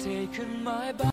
taken my body.